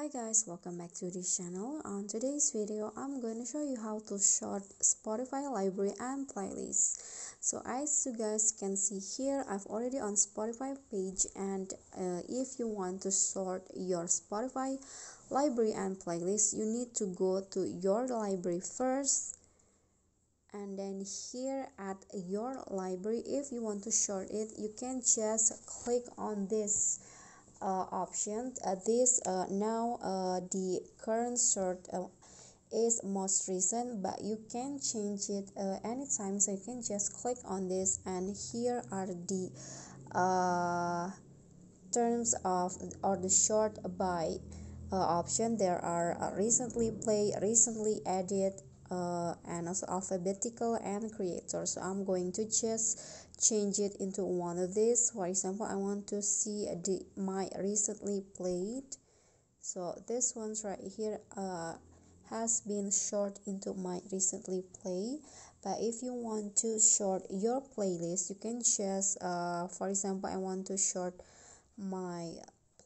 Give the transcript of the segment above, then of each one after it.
Hi guys, welcome back to this channel. On today's video, I'm going to show you how to sort Spotify library and playlist. So as you guys can see here, I've already on Spotify page and uh, if you want to sort your Spotify library and playlist, you need to go to your library first and then here at your library if you want to sort it you can just click on this option. Uh, this uh, now uh, the current sort uh, is most recent but you can change it uh, anytime. So you can just click on this and here are the terms of or the sort by option. There are recently played recently added uh, and also alphabetical and creator. So i'm going to just change it into one of these. For example i want to see the my recently played. So this one's right here uh, has been short into my recently play. But if you want to short your playlist you can just uh, for example i want to short my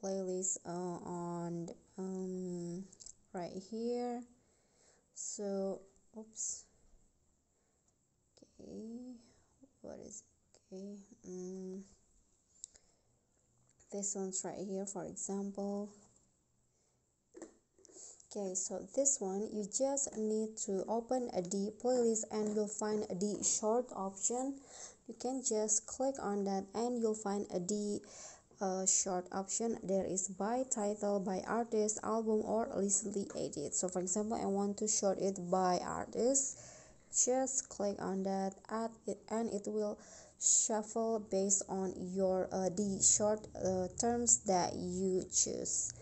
playlist uh, on um, right here. So oops. Okay what is it okay mm, this one's right here for example. Okay so this one you just need to open a d playlist and you'll find a d short option. You can just click on that and you'll find a d uh, short option. There is by title by artist album or recently added. So for example i want to short it by artist. Just click on that add it and it will shuffle based on your uh, the short uh, terms that you choose.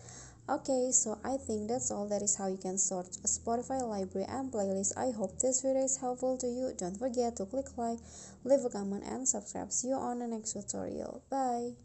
Okay so i think that's all. That is how you can sort a spotify library and playlist. I hope this video is helpful to you. Don't forget to click like leave a comment and subscribe. See you on the next tutorial. Bye